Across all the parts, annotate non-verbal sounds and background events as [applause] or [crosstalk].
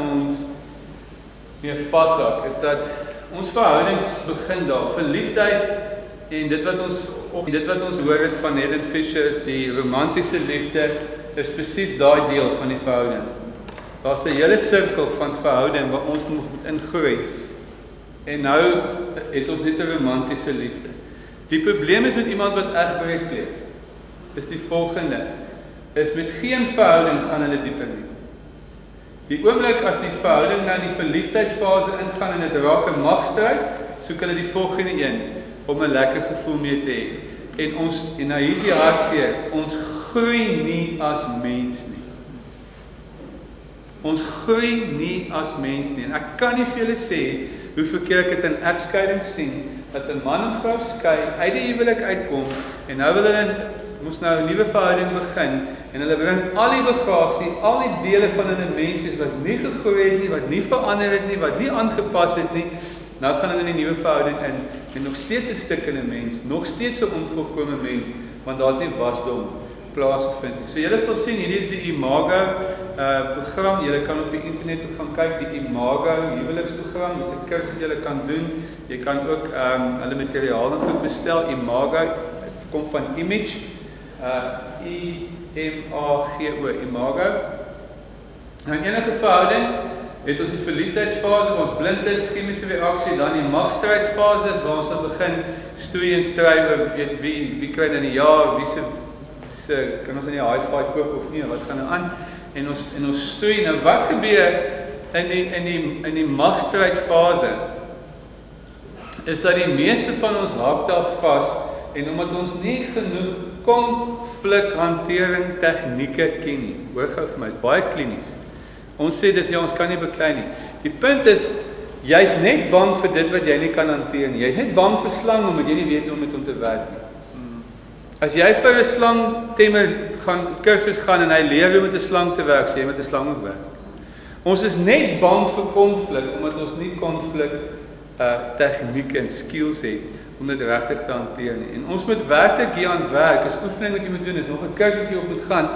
ons meer vashak is dat ons verhoudings begin daar verliefdheid en dit wat ons of dit wat ons hoor het van Helen Fisher die romantiese liefde is presies daai deel van die verhouding. Daar's 'n hele sirkel van verhouding waar ons moet ingroei. En nou het ons net 'n romantiese liefde. Die probleem is met iemand wat egbreek pleeg. Is die volgende: is met geen verhouding gaan hulle dieper nie. Die oomblik as die verhouding nou in die verliefdheidsfase ingaan en dit raak 'n magstryd, soek hulle die volgende een om 'n lekker gevoel mee te hê. En ons en nou hier's die hartseer, ons groei nie as mens nie. Ons groei nie as mens nie. En ek kan nie vir julle sê hoe verkeerd ek dit in egskeiding sien dat 'n man en vrou skei, uit die huwelik uitkom en nou wil hulle moes nou 'n nuwe verhouding begin en hulle bring al die bagasie, al die dele van 'n mens soos wat nie gegroei het nie, wat nie verander het nie, wat nie aangepas het nie. Nou gaan hulle in 'n nuwe verhouding in en nog steeds 'n 'n mens, nog steeds 'n onvolkomme mens, want daar het nie wasdom plaasgevind nie. So julle sal sien hierdie is die Imago uh program. Julle kan op die internet ook gaan kyk die Imago huweliksprogram. Dis 'n kursus wat julle kan doen. Jy kan ook ehm um, hulle materiaal nog bestel. Imago kom van image uh I M A G O Imago. Nou in enige verhouding het ons die verliefdheidsfase waar ons blind is, chemiese reaksie, dan die magstrydfase waar ons dan begin stoei en stry oor weet wie wie kry dan die ja, wie se se kan ons in die high five koop of nie, wat gaan nou aan? En ons en ons stoei nou wat gebeur in die in die in die magstrydfase is dat die meeste van ons haak daar vas en omdat ons nie genoeg konflikhantering tegnieke ken nie. Hoor gou vir my, baie klinies. Ons sê dis ja, ons kan nie beklei nie. Die punt is jy's net bang vir dit wat jy nie kan hanteer nie. Jy's net bang vir slang omdat jy nie weet hoe om met hom te werk nie. As jy vir 'n slang temmer gaan kursus gaan en hy leer hoe om met 'n slang te werk, sê jy met 'n slang moet werk. Ons is net bang vir konflik omdat ons nie konflik uh tegnieke en skills het om dit regtig te hanteer nie. En ons moet werklik hier aan werk. Is oefening wat jy moet doen is nog 'n kursus wat jy op moet gaan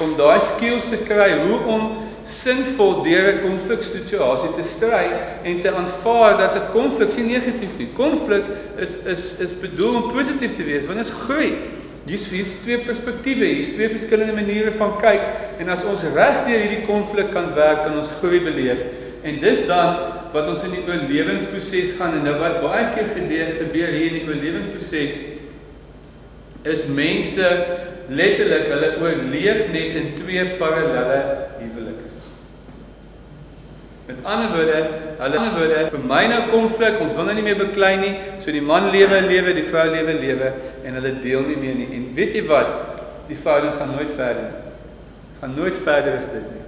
om daai skills te kry hoe om sinvol deur 'n konfliksituasie te stry en te aanvaar dat 'n konflik nie negatief nie. Konflik is is is bedoel om positief te wees want dit is groei. Hier's hier's twee perspektiewe, hier's twee verskillende maniere van kyk en as ons reg deur hierdie konflik kan werk, kan ons groei beleef. En dis dan wat ons in die oorlewingsproses gaan en nou wat baie keer gebeur gebeur hier in die oorlewingsproses is mense letterlik hulle oorleef net in twee parallelle huwelike. Met ander woorde, hulle ander woorde, vir my nou konflik, ons wil nou nie meer beklei nie, so die man lewe lewe, die vrou lewe lewe en hulle deel nie meer nie. En weet jy wat? Die verhouding gaan nooit verder. Gaan nooit verder as dit nie.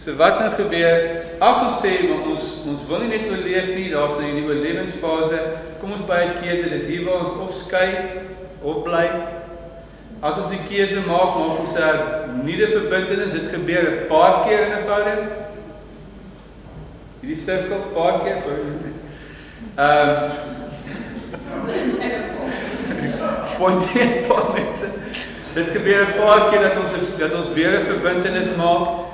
So wat nou gebeur as ons sê maar ons ons wil nie net oorleef nie, daar's nou hierdie oorlewingsfase. Kom ons by 'n keuse, dis hier waar ons of skei of bly. As ons die keuse maak, maak ons 'n nuwe verbintenis. Dit gebeur 'n paar keer in 'n verhouding. Hierdie sirkel paar keer vir [laughs] ehm Point net paar mense. Dit gebeur 'n paar keer dat ons dat ons weer 'n verbintenis maak.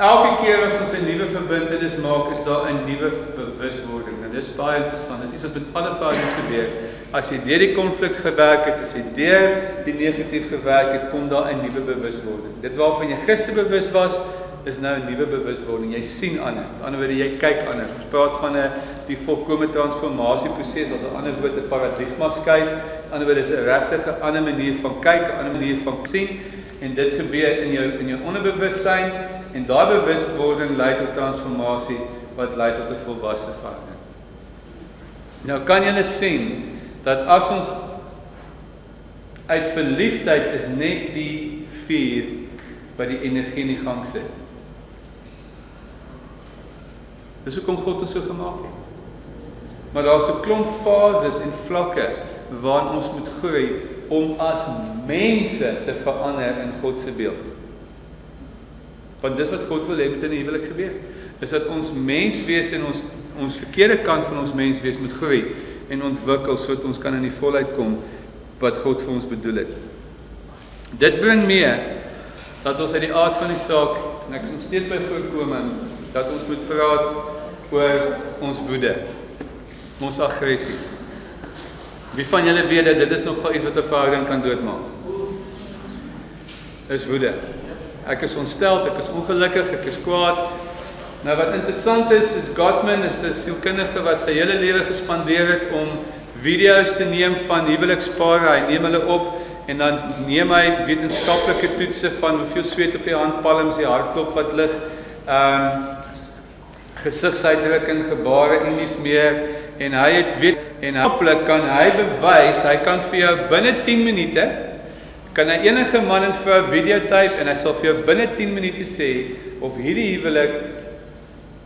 Elke keer as ons 'n nuwe verbintenis maak, is daar 'n nuwe bewuswording. En dis baie interessant. Dis iets wat met alle verhoudings gebeur. As jy deur die konflik gewerk het, as jy deur die negatief gewerk het, kom daar 'n nuwe bewuswording. Dit waarvan jy gister bewus was, is nou 'n nuwe bewuswording. Jy sien anders. Met ander woorde, jy kyk anders. Ons praat van 'n die volkomme transformasieproses as 'n ander woord 'n paradigma skuif. Met ander woorde, is 'n regtig 'n ander manier van kyk, 'n ander manier van sien en dit gebeur in jou in jou onderbewussyn En daai bewuswording lei tot transformasie wat lei tot 'n volwasse verhouding. Nou kan jy sien dat as ons uit verliefdheid is net die vuur wat die energie in gang sit. Dis hoekom God ons so gemaak het. Maar daar's 'n klomp fases en vlakke waarin ons moet groei om as mense te verander in God se beeld. Want dis wat God wil hê met in die huwelik gebeur. Is dat ons menswees en ons ons verkeerde kant van ons menswees moet groei en ontwikkel sodat ons kan in die volheid kom wat God vir ons bedoel het. Dit bring mee dat ons uit die aard van die saak en ek is nog steeds by voorkoming dat ons moet praat oor ons woede. Ons aggressie. Wie van julle weet dat dit is nogal iets wat 'n verhouding kan doodmaak? Is woede. Ek is ontstel, ek is ongelukkig, ek is kwaad. Nou wat interessant is, is Gottman is 'n sielkundige wat sy hele lewe gespandeer het om video's te neem van huwelikspare. Hy neem hulle op en dan neem hy wetenskaplike toetse van hoeveel sweet op die handpalms, die hartklop wat lig, ehm um, gesigsuitdrukking, gebare en dis meer en hy het weet en hoplik kan hy bewys, hy kan vir jou binne 10 minute kan hy enige man en vrou videotape en hy sal vir jou binne 10 minute sê of hierdie huwelik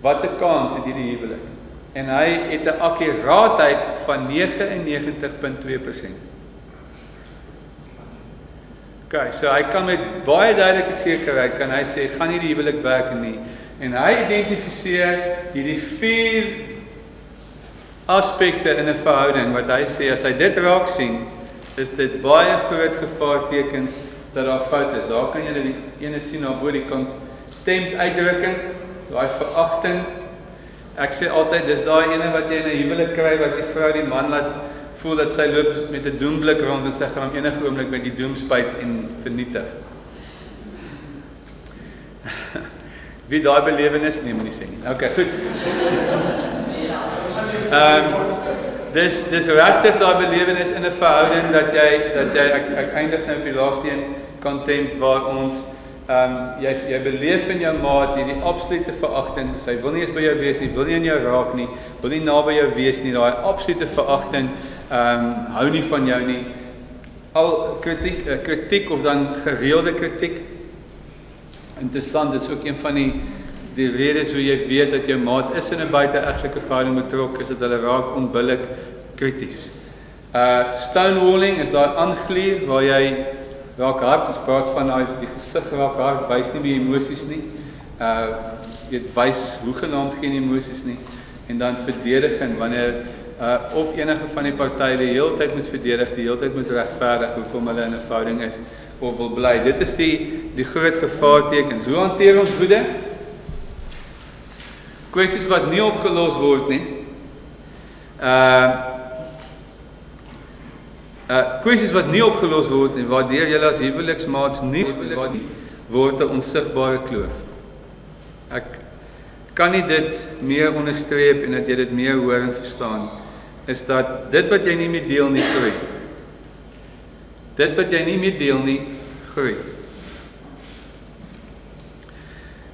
watter kans het hierdie huwelik. En hy het 'n akkuraatheid van 99.2%. Okay, so hy kan met baie duidelike sekerheid kan hy sê gaan nie die huwelik werk nie. En hy identifiseer hierdie vier aspekte in 'n verhouding wat hy sê as hy dit raak sien, is dit baie groot gevaartekens dat daar fout is. Daar kan jy die ene sien na bo die kant tempt uitdrukking, daai veragting. Ek sê altyd dis daai ene wat jy in 'n huwelik kry wat die vrou die man laat voel dat sy loop met 'n doemblik rond en sy gaan enige oomblik met die doem spuit en vernietig. [laughs] Wie daai belewenis neem nie sê nie. Okay, goed. [laughs] Ehm um, dis dis regtig daai belewenis in 'n verhouding dat jy dat jy ek, ek eindig nou op die laaste een content waar ons ehm um, jy jy beleef in jou maat hierdie absolute veragting. Sy wil nie eens by jou wees nie, wil nie in jou raak nie, wil nie naby jou wees nie. Daai absolute veragting ehm um, hou nie van jou nie. Al kritiek uh, kritiek of dan gereelde kritiek Interessant, dit is ook een van die die redes hoe jy weet dat jou maat is in 'n buiteegtelike verhouding betrokke is dat hulle raak onbillik krities. Uh stonewalling is daai aangluur waar jy raak hard, ons praat van daai die gesig raak hard, wys nie meer emosies nie. Uh jy wys hoegenaamd geen emosies nie en dan verdediging wanneer uh of enige van die partye die hele tyd moet verdedig, die hele tyd moet regverdig hoekom hulle in 'n verhouding is of wil bly. Dit is die die groot gevaartekens. Hoe hanteer ons woede? Kwessies wat nie opgelos word nie. Uh uh kwessies wat nie opgelos word nie, waardeur julle as huweliksmaats nie word 'n onsigbare kloof. Ek kan nie dit meer onderstreep en dat jy dit meer hoor en verstaan is dat dit wat jy nie mee deel nie groei. Dit wat jy nie mee deel nie groei.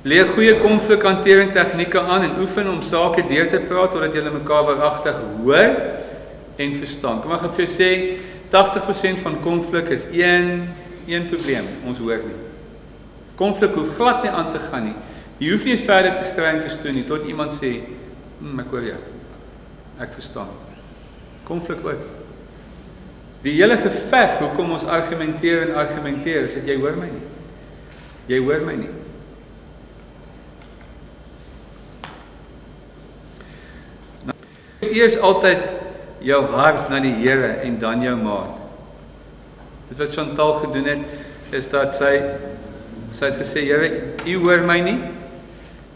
Leer goeie konflikhantering tegnieke aan en oefen om sake deur te praat totdat julle mekaar waaragtig hoor en verstaan. Kom ek gaan vir jou sê 80% van konflik is een een probleem, ons hoor nie. Konflik hoef glad nie aan te gaan nie. Jy hoef nie eens verder te stry en te steun nie tot iemand sê, "Hm, ek hoor jou. Ek verstaan." Konflik ook. Die hele geveg hoekom ons argumenteer en argumenteer is dat jy hoor my nie. Jy hoor my nie. Eers altyd jou hart na die Here en dan jou maat. Dit wat Chantal gedoen het is dat sy sy het gesê Here, U hoor my nie.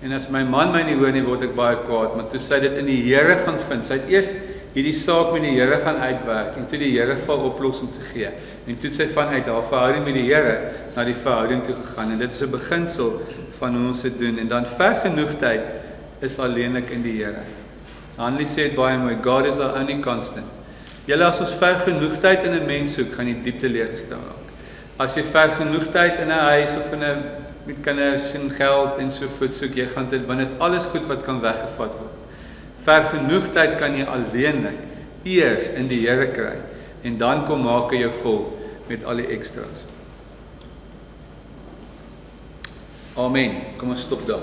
En as my man my nie hoor nie, word ek baie kwaad, maar toe sy dit in die Here gaan vind, sy het eers hierdie saak met die Here gaan uitwerk en toe die Here vir oplossing te gee. En toe sy vanuit haar verhouding met die Here na die verhouding toe gegaan en dit is 'n beginsel van hoe ons dit doen en dan vergenoegdheid is alleenlik in die Here. Hanlie sê dit baie mooi, God is our only constant. Julle as ons vergenoegdheid in 'n mens soek, gaan jy diep teleurgestel raak. As jy vergenoegdheid in 'n huis of in 'n met kinders en geld en so voort soek, jy gaan dit binne is alles goed wat kan weggevat word. Vergenoegdheid kan jy alleenlik eers in die Here kry en dan kom maak hy jou vol met al die ekstra's. Amen. Kom ons stop daar.